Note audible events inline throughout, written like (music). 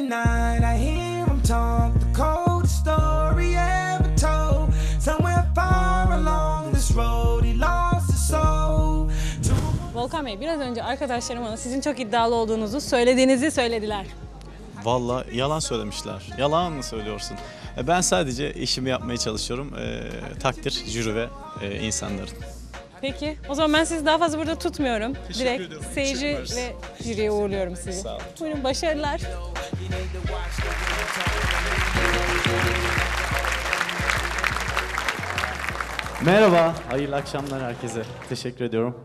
at night, I hear him talk. The coldest story ever told. Somewhere far along this road, he lost his soul. To Volkan Bey biraz önce arkadaşlarım bana sizin çok iddialı olduğunuzu söylediğinizi söylediler. Valla yalan söylemişler. Yalan mı söylüyorsun? E, Ben sadece işimi yapmaya çalışıyorum. E, takdir jüri ve e, insanların. Peki o zaman ben sizi daha fazla burada tutmuyorum. Teşekkür Direkt ediyorum. seyirci ve jüriye uğurluyorum sizi. Sağ olun. Buyurun başarılar. Merhaba, hayırlı akşamlar herkese. Teşekkür ediyorum.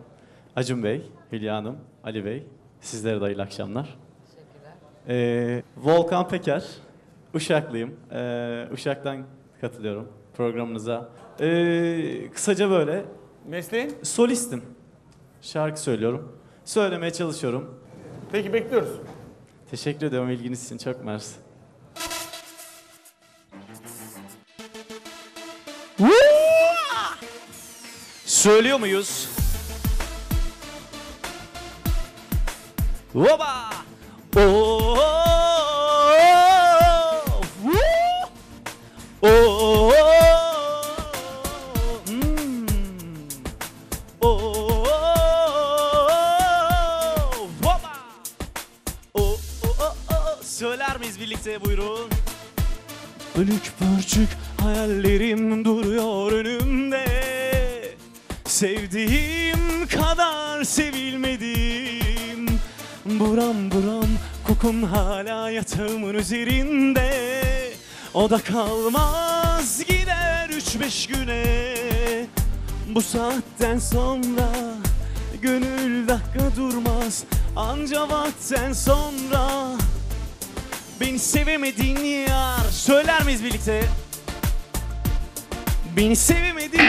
Acun Bey, Hülya Hanım, Ali Bey, sizlere de hayırlı akşamlar. Ee, Volkan Peker, Uşaklıyım. Ee, Uşak'tan katılıyorum programınıza. Ee, kısaca böyle, Mesleğin? solistim. Şarkı söylüyorum. Söylemeye çalışıyorum. Peki bekliyoruz. Teşekkür ederim ilginiz için, çok mersi. Söylüyor muyuz? Oba! Oo! Hayallerim duruyor önümde. Sevdiğim kadar sevilmedim. Buram buram kokun hala yatağımın üzerinde. O da kalmaz gider üç beş güne. Bu saatten sonra Gönül dakika durmaz. Anca vakten sonra Beni sevemedin yar Söyler miyiz birlikte? Beni sevemedin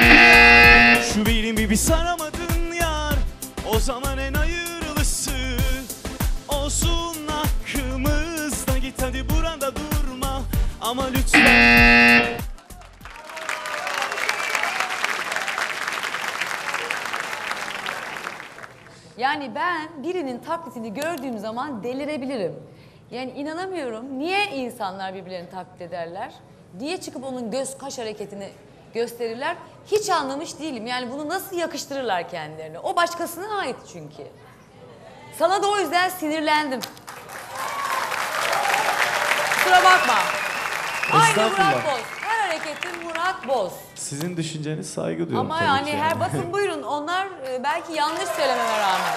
Şu belimi bir saramadın yar O zaman en hayırlısı Olsun hakkımızda Git hadi burada durma Ama lütfen Yani ben birinin taklitini gördüğüm zaman delirebilirim. Yani inanamıyorum. Niye insanlar birbirlerini taklit ederler? Niye çıkıp onun göz kaş hareketini gösterirler? Hiç anlamış değilim. Yani bunu nasıl yakıştırırlar kendilerine? O başkasına ait çünkü. Sana da o yüzden sinirlendim. Kusura bakma. Aynı Estağfurullah. Murat Boz. Her hareketin Murat Boz. Sizin düşünceniz saygı duyuyorum Ama tabii yani ki her bakın buyurun onlar e, belki yanlış söylememe rağmen.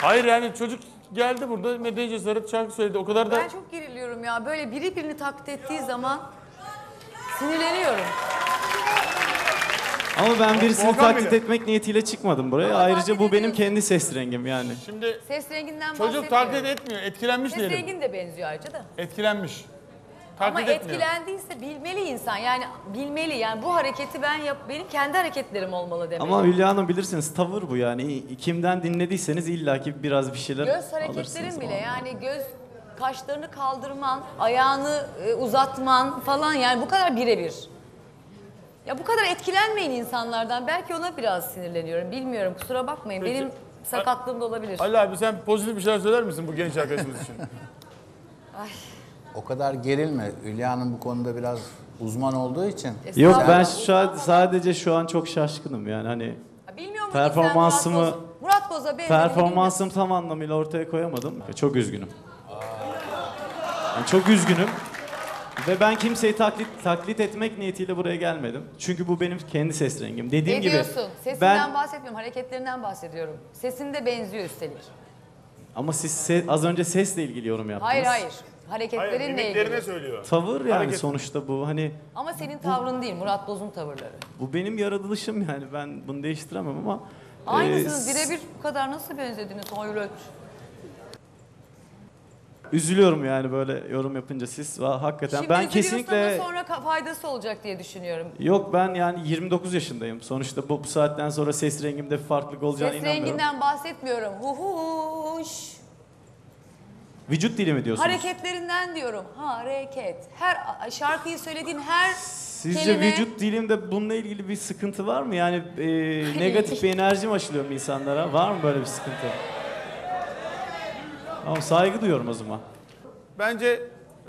Hayır yani çocuk geldi burada Medeni Cesaret şarkı söyledi. O kadar da Ben çok geriliyorum ya. Böyle biri birini taklit ettiği zaman sinirleniyorum. Ama ben birisini Volkan taklit bile. etmek niyetiyle çıkmadım buraya. Ama Ayrıca bu benim kendi ses rengim yani. şimdi Ses renginden çocuk taklit etmiyor. Etkilenmiş Ses diyelim. rengin de benziyor ayrıca da. Etkilenmiş. Ama Taklit etmiyor. etkilendiyse bilmeli insan. Yani bilmeli. Yani bu hareketi ben yap benim kendi hareketlerim olmalı demeli. Ama Hülya Hanım bilirsiniz tavır bu yani. Kimden dinlediyseniz illaki biraz bir şeyler göz alırsınız hareketlerin bile yani göz kaşlarını kaldırman, ayağını e, uzatman falan yani bu kadar birebir. Ya bu kadar etkilenmeyin insanlardan. Belki ona biraz sinirleniyorum. Bilmiyorum kusura bakmayın. Peki. Benim sakatlığım da olabilir. Ali abi sen pozitif bir şeyler söyler misin bu genç arkadaşımız için? (laughs) O kadar gerilme. Hülya Hanım bu konuda biraz uzman olduğu için. Yok ben şu an, sadece şu an çok şaşkınım yani hani Ha, Bilmiyor sen performansımı- Murat Boz? Murat Boz'a benzediğini performansım tam anlamıyla ortaya koyamadım. Çok üzgünüm. Yani çok üzgünüm. Ve ben kimseyi taklit taklit etmek niyetiyle buraya gelmedim. Çünkü bu benim kendi ses rengim. Dediğim Ne gibi diyorsun? Sesinden ben bahsetmiyorum, hareketlerinden bahsediyorum. Sesin de benziyor üstelik. ama siz se- az önce sesle ilgili yorum yaptınız. Hayır hayır. Hareketlerinle ilgili. söylüyor. Tavır yani Hareket. sonuçta bu. Hani Ama senin tavrın değil, Murat Boz'un tavırları. bu benim yaratılışım yani ben bunu değiştiremem ama Aynısınız, e, birebir bu kadar nasıl benzediniz? Hayret. Üzülüyorum yani böyle yorum yapınca siz. Va- Hakikaten Şimdi ben kesinlikle ama sonra ka- faydası olacak diye düşünüyorum. yok ben yani 29 yaşındayım. Sonuçta bu, bu saatten sonra ses rengimde bir farklılık olacağına Ses inanmıyorum. renginden bahsetmiyorum. Huhuş. Vücut dili mi diyorsunuz? Hareketlerinden diyorum. Hareket. Her a- şarkıyı söylediğin her Sizce kelime... vücut dilimde bununla ilgili bir sıkıntı var mı? Yani e, negatif bir enerji mi aşılıyor mu insanlara? Var mı böyle bir sıkıntı? Tamam saygı duyuyorum o zaman. bence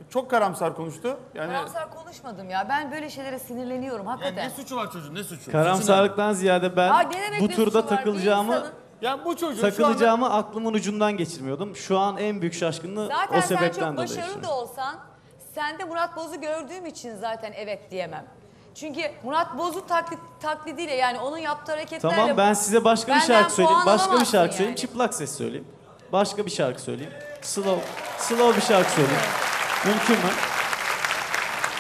çok karamsar konuştu. Yani, Karamsar konuşmadım ya. Ben böyle şeylere sinirleniyorum yani hakikaten. ne suçu var çocuğun ne suçu? Karamsarlıktan ziyade ben ne demek bu turda suçu var? Bir takılacağımı insanın- Yani bu çocuğun şu anda... takılacağımı aklımın ucundan geçirmiyordum. Şu an en büyük şaşkınlığı Zaten o sen sebepten çok dolayı. başarılı da olsan sen de Murat Boz'u gördüğüm için zaten evet diyemem. Çünkü Murat Boz'u taklit, taklidiyle yani onun yaptığı hareketlerle... Tamam ben size başka bir Benden şarkı söyleyeyim. puan Başka bir alamazsın şarkı söyleyeyim. yani. Çıplak ses söyleyeyim. Başka bir şarkı söyleyeyim. Slow, slow bir şarkı söyleyeyim. Mümkün mü?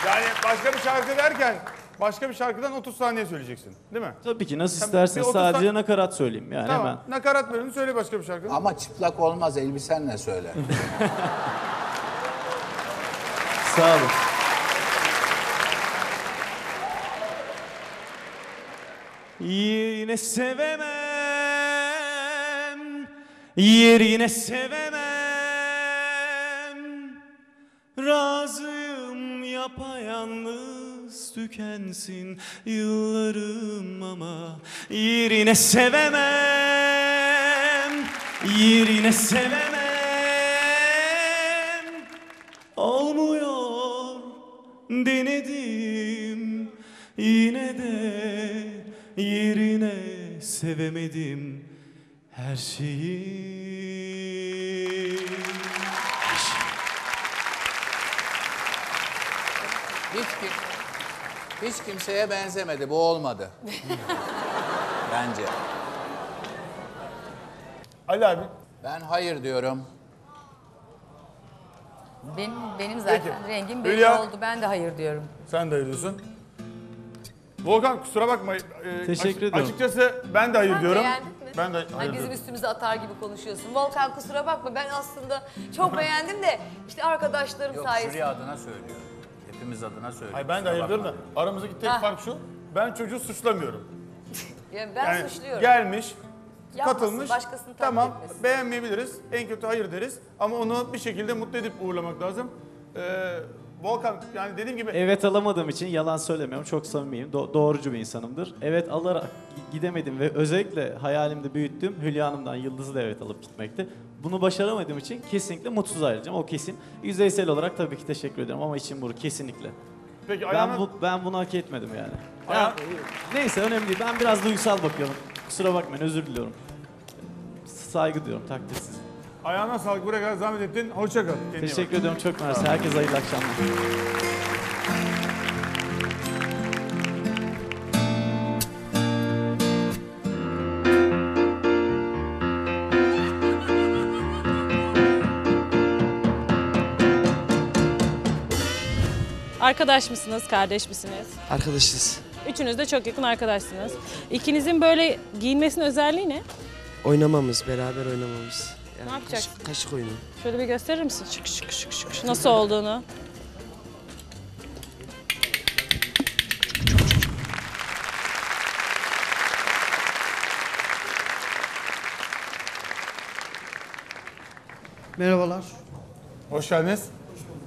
Yani başka bir şarkı derken başka bir şarkıdan 30 saniye söyleyeceksin. Değil mi? Tabii ki nasıl istersen bir sadece sak- nakarat söyleyeyim yani Tamam. hemen. Nakarat bölümünü söyle başka bir şarkı. Ama çıplak olmaz elbisenle söyle. (laughs) Sağ olun. Yine sevemem, yerine sevemem. Razıyım yapayalnız tükensin yıllarım ama yerine sevemem, yerine sevemem. Olmuyor denedim yine de yerine sevemedim her şeyi. Hiç, kim, hiç kimseye benzemedi. Bu olmadı. (laughs) Bence. Ali abi Ben hayır diyorum. Benim, benim zaten Peki. rengim belli Hülya. oldu. Ben de hayır diyorum. sen de ayırıyorsun. Volkan kusura bakma. Ee, Teşekkür ediyorum. Açıkçası ben de hayır Sen diyorum. beğendin mi? Ben de Hani bizim diyorum. üstümüze atar gibi konuşuyorsun. Volkan kusura bakma ben aslında çok (laughs) beğendim de işte arkadaşlarım Yok sayesinde. jüri adına söylüyor. Hepimiz adına söylüyor. Hayır ben de Kusura hayır diyorum da bakma. aramızdaki tek Ha. fark şu. Ben çocuğu suçlamıyorum. (laughs) Yani ben Yani suçluyorum. gelmiş, Yapmasın, katılmış. başkasını taklit Tamam etmesin. beğenmeyebiliriz. En kötü hayır deriz. Ama onu bir şekilde mutlu edip uğurlamak lazım. Ee, Volkan yani dediğim gibi Evet alamadığım için yalan söylemiyorum. Çok samimiyim. Do- doğrucu bir insanımdır. Evet alarak gi- gidemedim ve özellikle hayalimde büyüttüğüm Hülya Hanım'dan Yıldız'ı da evet alıp gitmekti. Bunu başaramadığım için kesinlikle mutsuz ayrılacağım. O kesin. Yüzeysel olarak tabii ki teşekkür ederim ama içim buruk kesinlikle. peki Ben ayağına, bu ben bunu hak etmedim yani. Aya- Ya, neyse önemli değil. Ben biraz duygusal bakıyorum. Kusura bakmayın özür diliyorum. Saygı duyuyorum takdir sizin. Ayağına sağlık buraya kadar zahmet ettin. Hoşça kal. Kendine. Teşekkür ediyorum çok mersi. Herkese hayırlı akşamlar. Arkadaş mısınız, kardeş misiniz? Arkadaşız. Üçünüz de çok yakın arkadaşsınız. İkinizin böyle giyinmesinin özelliği ne? Oynamamız, beraber oynamamız. Yani Ne yapacaksın? Kaşık, kaşık oyunu. Şöyle bir gösterir misin? Şık şık şık şık. şık. Nasıl olduğunu? Merhabalar. Hoş geldiniz.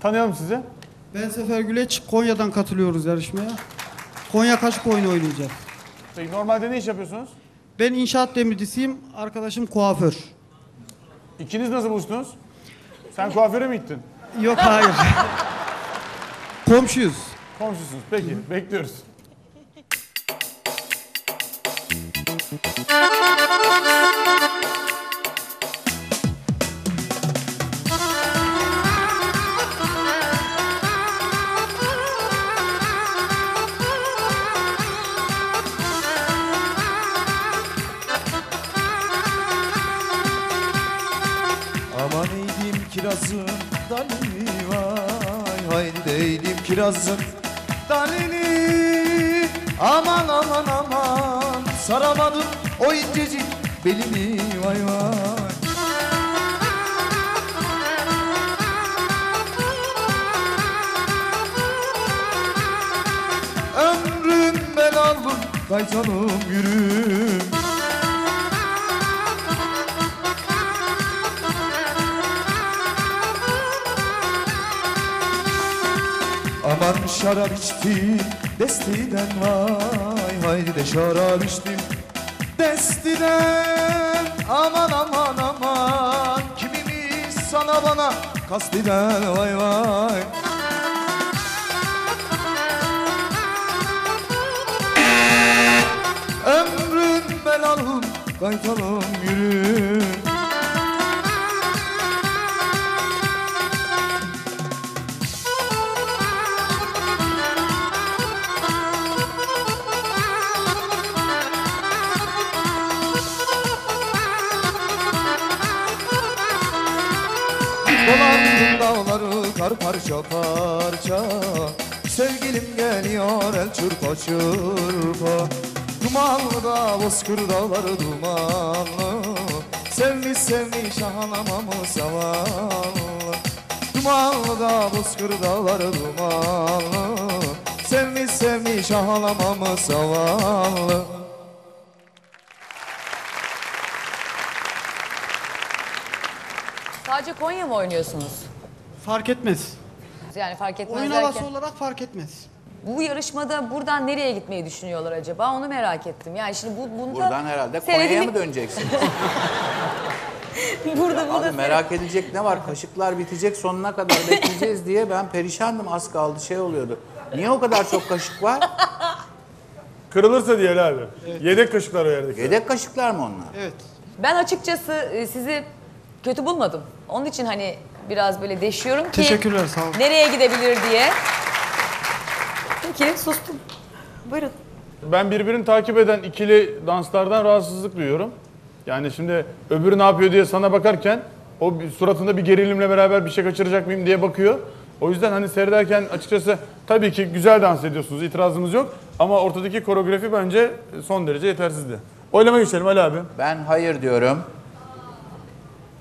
Tanıyalım sizi. Ben Sefer Güleç. Konya'dan katılıyoruz yarışmaya. Konya kaçık oyunu oynayacağız. Peki normalde ne iş yapıyorsunuz? Ben inşaat demircisiyim. Arkadaşım kuaför. İkiniz nasıl buluştunuz? Sen kuaföre mi gittin? Yok hayır. (laughs) Komşuyuz. Komşusunuz. Peki bekliyoruz. Kirazın dalini Aman aman aman. Saramadım o incecik belini vay vay. Ömrüm ben aldım kaytanım yürüm Aman şarap içtim. Destiden vay Haydi de şarap içtim. Destiden Aman aman aman. Kimimiz sana bana kastiden vay vay. Ömrün belalım kaytalım yürü kar parça parça. Sevgilim geliyor el çırpa çırpa Dumanlı da bozkır dağları dumanlı. Sevmiş sevmiş anamamı zavallı. Dumanlı da bozkır dağları dumanlı. Sevmiş sevmiş ağlamamı zavallı. Sadece Konya mı oynuyorsunuz? Fark etmez. Yani fark etmez Oyun derken. havası olarak fark etmez. Bu yarışmada buradan nereye gitmeyi düşünüyorlar acaba? Onu merak ettim. Yani şimdi bu bunda Buradan herhalde Konya'ya mı (laughs) döneceksin? burada burada Abi merak edilecek ne var? Kaşıklar bitecek sonuna kadar bekleyeceğiz diye ben perişandım az kaldı şey oluyordu. Niye o kadar çok kaşık var? Kırılırsa diye abi. Yedek kaşıklar o yerdeki. Yedek kaşıklar mı onlar? Evet. Ben açıkçası e, sizi kötü bulmadım. Onun için hani biraz böyle deşiyorum ki Teşekkürler sağ olun. nereye gidebilir diye. Peki sustum. Buyurun. Ben birbirini takip eden ikili danslardan rahatsızlık duyuyorum. Yani şimdi öbürü ne yapıyor diye sana bakarken o bir- suratında bir gerilimle beraber bir şey kaçıracak mıyım diye bakıyor. O yüzden hani seyrederken açıkçası tabii ki güzel dans ediyorsunuz, itirazımız yok. Ama ortadaki koreografi bence son derece yetersizdi. Oylama geçelim Ali abi. Ben hayır diyorum.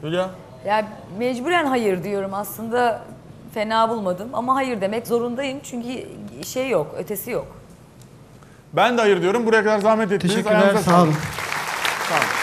Hülya. Ya mecburen hayır diyorum aslında fena bulmadım ama hayır demek zorundayım çünkü şey yok, ötesi yok. Ben de hayır diyorum. Buraya kadar zahmet ettiniz. Teşekkürler Ayağınıza sağ olun. Sağ olun.